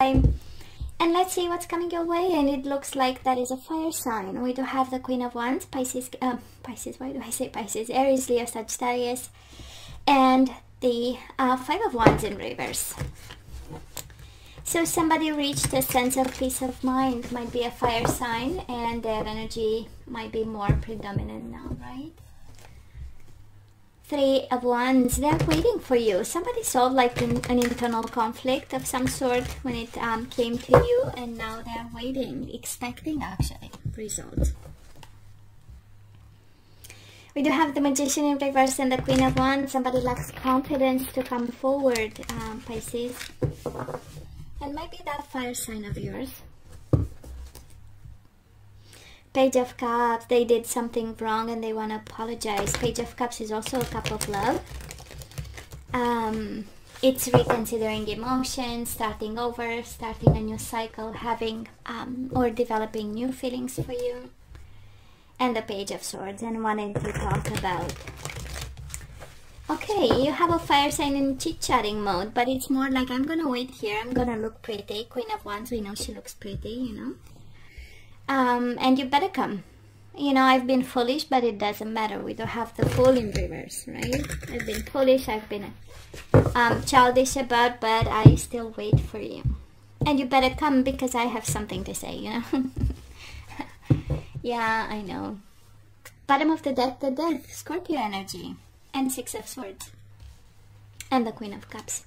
And let's see what's coming your way. And it looks like that is a fire sign. We do have the Queen of Wands, Pisces, uh, Pisces, why do I say Pisces? Aries, Leo, Sagittarius. And the uh, Five of Wands in reverse. So somebody reached a sense of peace of mind, might be a fire sign, and their energy might be more predominant now, right? Three of Wands, they're waiting for you. Somebody solved like an, an internal conflict of some sort when it um, came to you, and now they're waiting, expecting actually results. We do have the Magician in reverse and the Queen of Wands. Somebody lacks confidence to come forward, um, Pisces. And maybe that fire sign of yours. Page of Cups, they did something wrong and they want to apologize. Page of Cups is also a cup of love. Um, it's reconsidering emotions, starting over, starting a new cycle, having um, or developing new feelings for you. And the Page of Swords and wanting to talk about Okay, you have a fire sign in chit-chatting mode, but it's more like I'm gonna wait here, I'm gonna look pretty. Queen of Wands, we know she looks pretty, you know. Um, and you better come. You know, I've been foolish, but it doesn't matter. We don't have the fool in reverse, right? I've been foolish, I've been um, childish about, but I still wait for you. And you better come because I have something to say, you know. yeah, I know. Bottom of the deck, the death, Scorpio energy and Six of Swords and the Queen of Cups.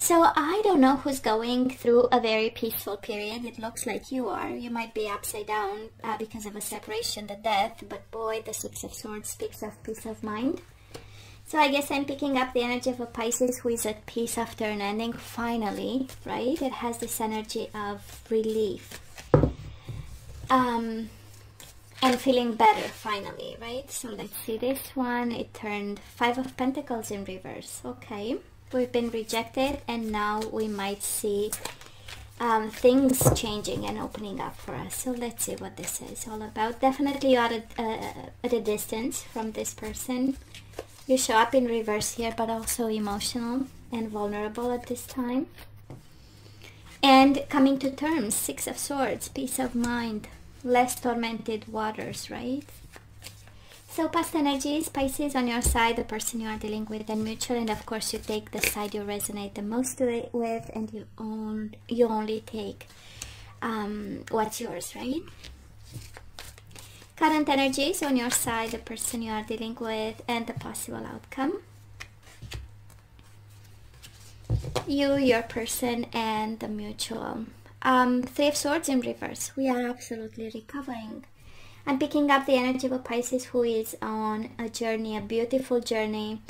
So I don't know who's going through a very peaceful period. It looks like you are. You might be upside down uh, because of a separation, the death, but boy, the Six of Swords speaks of peace of mind. So I guess I'm picking up the energy of a Pisces who is at peace after an ending, finally, right? It has this energy of relief. Um, and feeling better finally right so let's see this one it turned five of pentacles in reverse okay we've been rejected and now we might see um, things changing and opening up for us. So let's see what this is all about. Definitely you are at, uh, at a distance from this person. You show up in reverse here but also emotional and vulnerable at this time. And coming to terms six of swords peace of mind less tormented waters, right? So past energies, Pisces on your side, the person you are dealing with, and mutual, and of course you take the side you resonate the most with, and you own, you only take um, what's yours, right? Current energies on your side, the person you are dealing with, and the possible outcome. You, your person, and the mutual. Um, Three of Swords in reverse. We are absolutely recovering. I'm picking up the energy of a Pisces who is on a journey, a beautiful journey.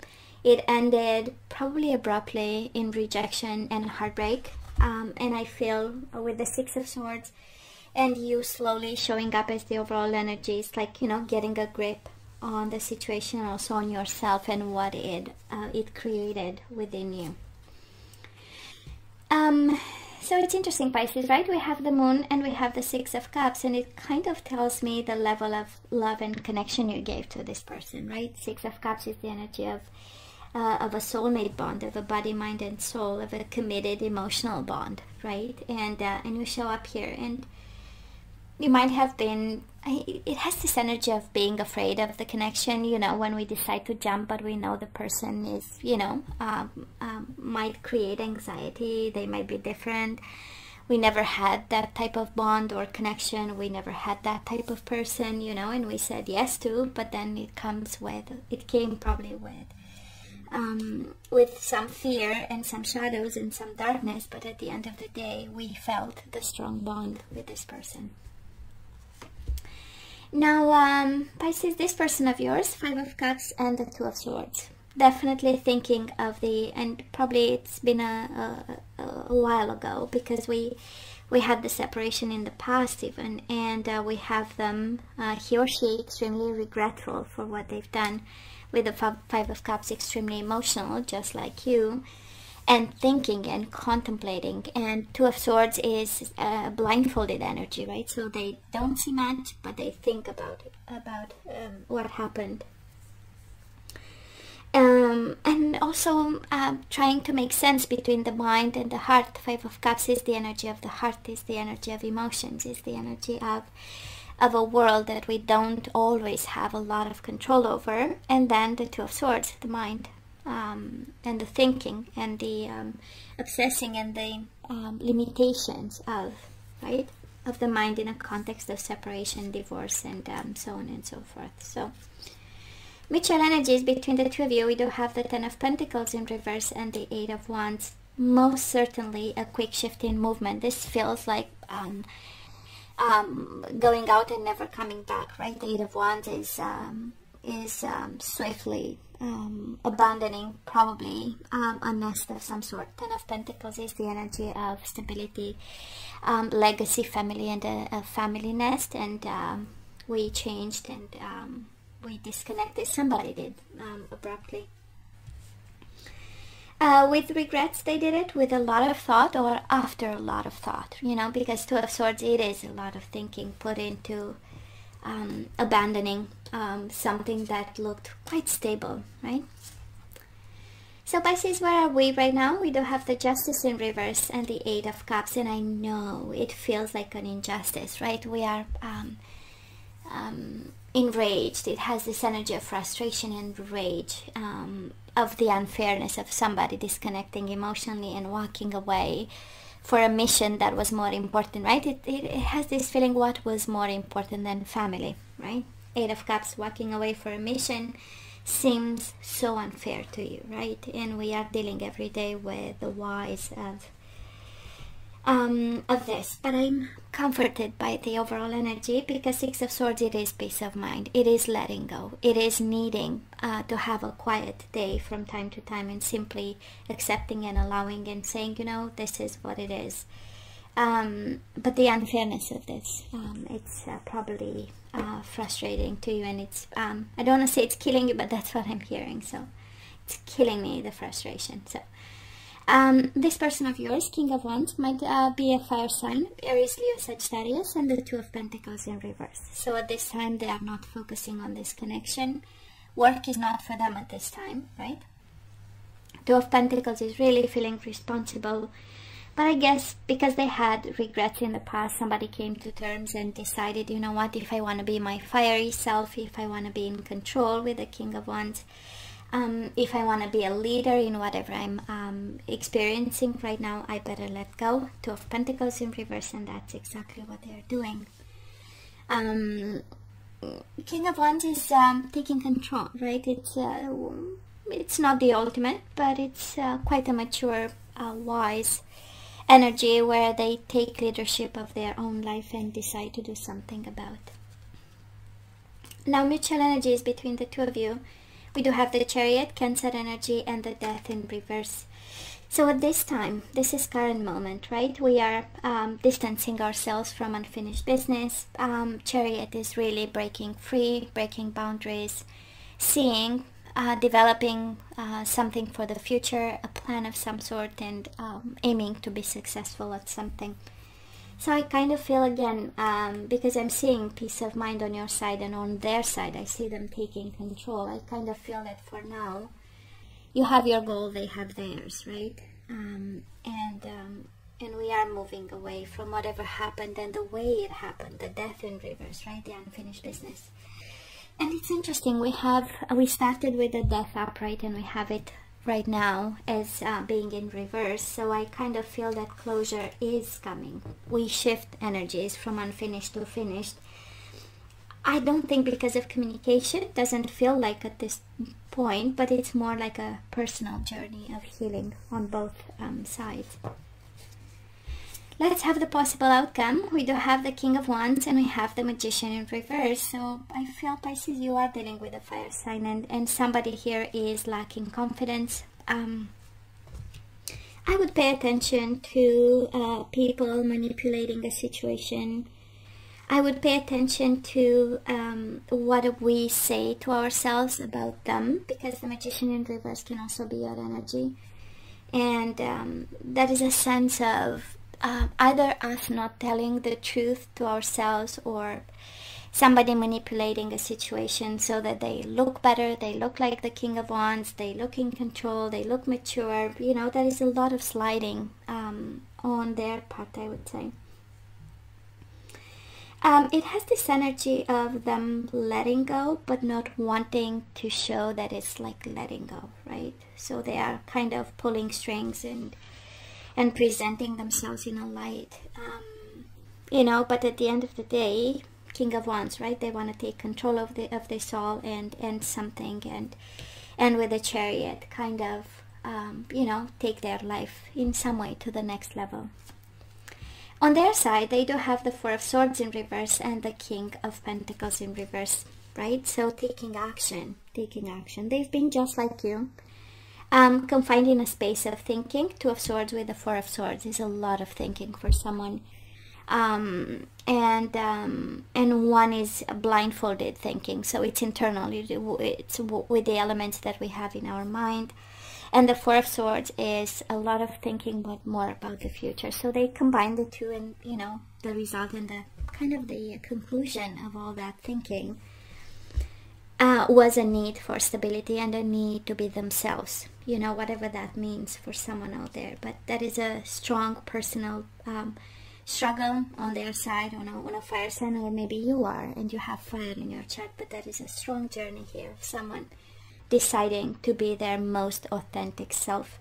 It ended probably abruptly in rejection and heartbreak. Um, and I feel with the Six of Swords and you slowly showing up as the overall energy, it's like, you know, getting a grip on the situation also on yourself and what it, uh, it created within you. Um, so it's interesting, Pisces, right? We have the moon and we have the Six of Cups, and it kind of tells me the level of love and connection you gave to this person, right? Six of Cups is the energy of uh, of a soulmate bond, of a body, mind, and soul, of a committed emotional bond, right? And uh, and you show up here, and you might have been it has this energy of being afraid of the connection you know when we decide to jump but we know the person is you know um, um, might create anxiety they might be different. We never had that type of bond or connection we never had that type of person you know and we said yes to but then it comes with it came probably with um, with some fear and some shadows and some darkness but at the end of the day we felt the strong bond with this person now, um, Pisces, this person of yours, Five of Cups and the Two of Swords. Definitely thinking of the, and probably it's been a, a, a while ago because we we had the separation in the past even, and uh, we have them, uh, he or she, extremely regretful for what they've done. With the Five of Cups, extremely emotional, just like you and thinking and contemplating and two of swords is uh, blindfolded energy right so they don't see much but they think about about um, what happened um, and also uh, trying to make sense between the mind and the heart. Five of Cups is the energy of the heart, is the energy of emotions, is the energy of of a world that we don't always have a lot of control over. And then the Two of Swords, the mind, um, and the thinking, and the um, obsessing, and the um, limitations of right of the mind in a context of separation, divorce, and um, so on and so forth. So mutual energies between the two of you. We do have the Ten of Pentacles in reverse and the Eight of Wands. Most certainly a quick shift in movement. This feels like um, um, going out and never coming back, right? The Eight of Wands is is swiftly um, abandoning probably um, a nest of some sort. Ten of Pentacles is the energy of stability, um, legacy, family, and a, a family nest. And um, we changed and um, we disconnected. Somebody did um, abruptly. Uh, with regrets, they did it with a lot of thought or after a lot of thought, you know, because Two of Swords, it is a lot of thinking put into um, abandoning um, something that looked quite stable, right? So Pisces, where are we right now? We don't have the Justice in reverse and the Eight of Cups, and I know it feels like an injustice, right? We are um, um, enraged. It has this energy of frustration and rage um, of the unfairness of somebody disconnecting emotionally and walking away for a mission that was more important, right? It, it, it has this feeling what was more important than family, right? Eight of Cups walking away for a mission seems so unfair to you, right? And we are dealing every day with the whys of um, of this, but I'm comforted by the overall energy because Six of Swords, it is peace of mind. It is letting go. It is needing uh, to have a quiet day from time to time and simply accepting and allowing and saying, you know, this is what it is. Um, but the unfairness of this, um, it's uh, probably uh, frustrating to you and it's, um, I don't want to say it's killing you, but that's what I'm hearing. So it's killing me, the frustration. So um, this person of yours, King of Wands, might uh, be a fire sign, Aries, Leo, Sagittarius, and the Two of Pentacles in reverse. So at this time, they are not focusing on this connection. Work is not for them at this time, right? Two of Pentacles is really feeling responsible. But I guess because they had regrets in the past, somebody came to terms and decided, you know what, if I want to be my fiery self, if I want to be in control with the King of Wands, um, if I want to be a leader in whatever I'm um, experiencing right now, I better let go. Two of Pentacles in reverse, and that's exactly what they're doing. Um, King of Wands is um, taking control, right? It's uh, it's not the ultimate, but it's uh, quite a mature, uh, wise energy where they take leadership of their own life and decide to do something about. Now, mutual energy is between the two of you we do have the chariot, cancer energy, and the death in reverse. So at this time, this is current moment, right? We are um, distancing ourselves from unfinished business. Um, chariot is really breaking free, breaking boundaries, seeing, uh, developing uh, something for the future, a plan of some sort, and um, aiming to be successful at something. So I kind of feel again, um, because I'm seeing peace of mind on your side and on their side, I see them taking control. I kind of feel that for now, you have your goal, they have theirs, right? Um, and um, and we are moving away from whatever happened and the way it happened, the death in reverse, right? The unfinished business. And it's interesting. We have we started with the death upright, and we have it right now as uh, being in reverse so I kind of feel that closure is coming. We shift energies from unfinished to finished. I don't think because of communication doesn't feel like at this point but it's more like a personal journey of healing on both um, sides let's have the possible outcome. We do have the King of Wands and we have the Magician in reverse. So I feel Pisces, you are dealing with a fire sign and, and somebody here is lacking confidence. Um, I would pay attention to uh, people manipulating a situation. I would pay attention to um, what we say to ourselves about them because the Magician in reverse can also be your energy. And um, that is a sense of uh, either us not telling the truth to ourselves or somebody manipulating a situation so that they look better, they look like the King of Wands, they look in control, they look mature. You know, there is a lot of sliding um, on their part, I would say. Um, it has this energy of them letting go, but not wanting to show that it's like letting go, right? So they are kind of pulling strings and and presenting themselves in a light, um, you know. But at the end of the day, King of Wands, right? They want to take control of the of their soul and and something, and and with the Chariot, kind of, um, you know, take their life in some way to the next level. On their side, they do have the Four of Swords in reverse and the King of Pentacles in reverse, right? So taking action, taking action. They've been just like you, um, confined in a space of thinking. Two of Swords with the Four of Swords is a lot of thinking for someone. Um, and um, and one is blindfolded thinking, so it's internal. It's with the elements that we have in our mind and the four of swords is a lot of thinking but more about the future so they combine the two and you know the result and the kind of the conclusion of all that thinking uh, was a need for stability and a need to be themselves you know whatever that means for someone out there. But that is a strong personal um, struggle on their side on a, on a fire sign or maybe you are and you have fire in your chart. But that is a strong journey here of someone deciding to be their most authentic self.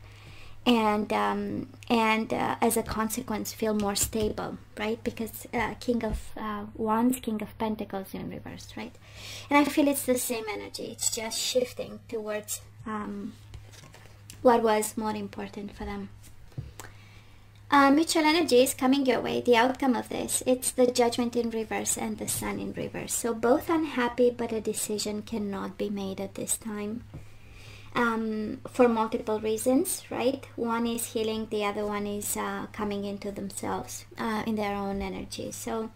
And um, and uh, as a consequence feel more stable right? Because uh, king of uh, wands king of pentacles in reverse right? And i feel it's the same energy. It's just shifting towards um, what was more important for them uh, mutual energy is coming your way. The outcome of this, it's the judgment in reverse and the sun in reverse. So both unhappy, but a decision cannot be made at this time. Um, for multiple reasons, right? One is healing, the other one is uh, coming into themselves uh, in their own energy. So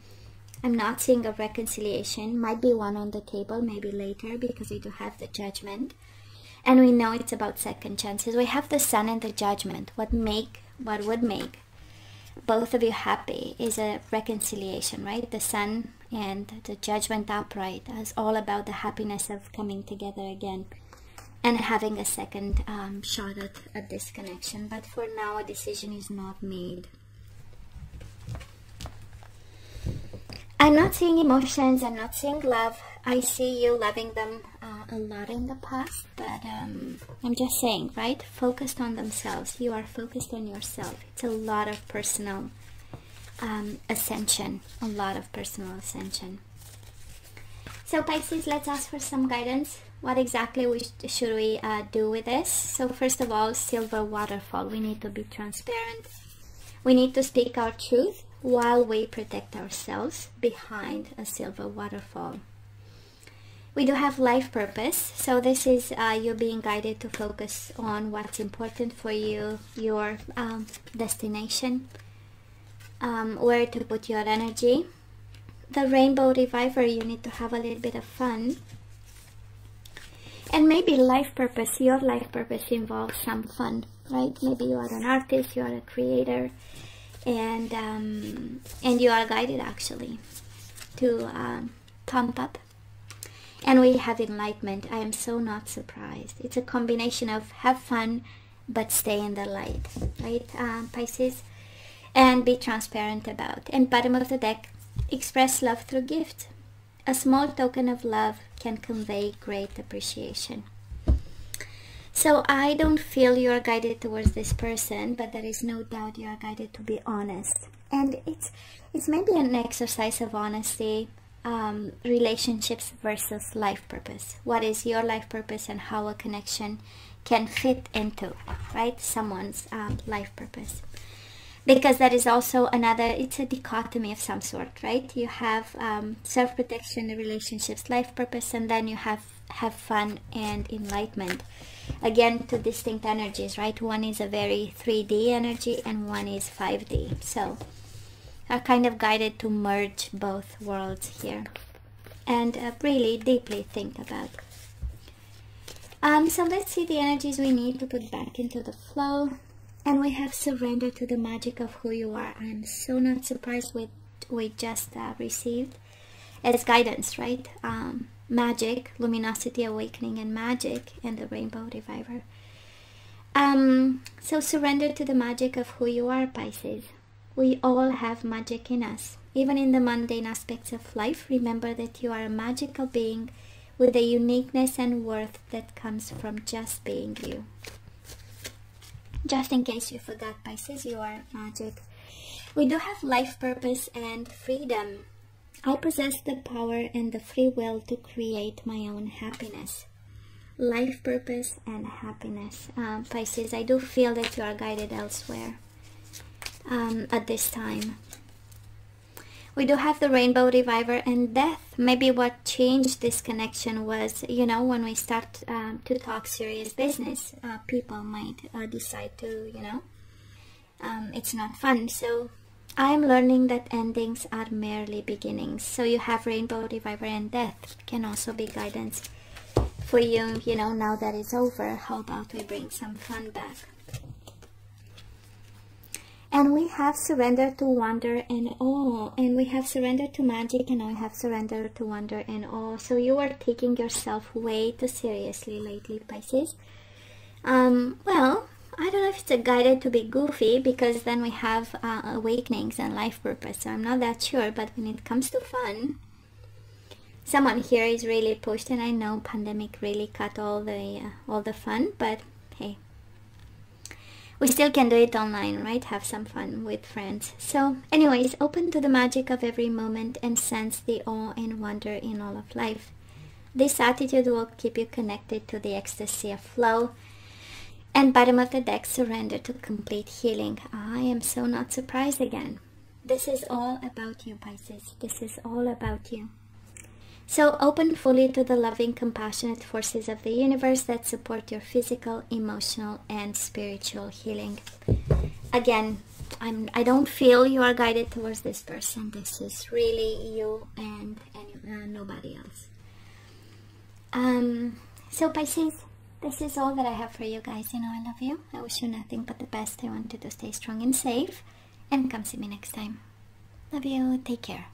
I'm not seeing a reconciliation. Might be one on the table, maybe later, because we do have the judgment. And we know it's about second chances. We have the sun and the judgment. What make what would make both of you happy is a reconciliation, right? The sun and the judgment upright is all about the happiness of coming together again and having a second um, shot at, at this connection. But for now, a decision is not made. I'm not seeing emotions, I'm not seeing love. I see you loving them a lot in the past, but um, I'm just saying, right? Focused on themselves. You are focused on yourself. It's a lot of personal um, ascension, a lot of personal ascension. So Pisces, let's ask for some guidance. What exactly we sh should we uh, do with this? So first of all, silver waterfall. We need to be transparent. We need to speak our truth while we protect ourselves behind a silver waterfall. We do have life purpose, so this is uh, you being guided to focus on what's important for you, your um, destination, um, where to put your energy. The Rainbow Reviver, you need to have a little bit of fun. And maybe life purpose, your life purpose involves some fun, right? Maybe you are an artist, you are a creator, and um, and you are guided actually to um, pump up and we have enlightenment. I am so not surprised. It's a combination of have fun but stay in the light right um, pisces? And be transparent about. And bottom of the deck express love through gift. A small token of love can convey great appreciation. So I don't feel you are guided towards this person, but there is no doubt you are guided to be honest. And it's it's maybe an exercise of honesty, um, relationships versus life purpose. What is your life purpose and how a connection can fit into, right, someone's um, life purpose. Because that is also another, it's a dichotomy of some sort, right? You have um, self-protection, relationships, life purpose, and then you have have fun and enlightenment again two distinct energies right one is a very 3d energy and one is 5d so are kind of guided to merge both worlds here and uh, really deeply think about um, so let's see the energies we need to put back into the flow and we have surrender to the magic of who you are i'm so not surprised with we just uh, received It's guidance, right? Um, magic, luminosity, awakening, and magic, and the rainbow reviver. Um, so surrender to the magic of who you are, Pisces. We all have magic in us. Even in the mundane aspects of life, remember that you are a magical being with a uniqueness and worth that comes from just being you. Just in case you forgot, Pisces, you are magic. We do have life purpose and freedom. I possess the power and the free will to create my own happiness. Life purpose and happiness. Um, Pisces, I do feel that you are guided elsewhere um, at this time. We do have the Rainbow Reviver and Death. Maybe what changed this connection was, you know, when we start um, to talk serious business, uh, people might uh, decide to, you know, um, it's not fun. So I'm learning that endings are merely beginnings. So you have Rainbow Reviver and Death can also be guidance for you, you know, now that it's over. How about we bring some fun back? And we have surrendered to wonder and awe. And we have surrendered to magic and I have surrendered to wonder and awe. So you are taking yourself way too seriously lately, Pisces. Um, well, I don't know if it's a guided to be goofy because then we have uh, awakenings and life purpose. So I'm not that sure. But when it comes to fun, someone here is really pushed. And I know pandemic really cut all the uh, all the fun. But we still can do it online, right? Have some fun with friends. So anyways, open to the magic of every moment and sense the awe and wonder in all of life. This attitude will keep you connected to the ecstasy of flow. And bottom of the deck, surrender to complete healing. Ah, I am so not surprised again. This is all about you, Pisces. This is all about you. So open fully to the loving, compassionate forces of the universe that support your physical, emotional, and spiritual healing. Again, I'm, I don't feel you are guided towards this person. This is really you and, and uh, nobody else. Um, so Pisces, this is all that I have for you guys. You know I love you. I wish you nothing but the best. I want you to stay strong and safe. And come see me next time. Love you. Take care.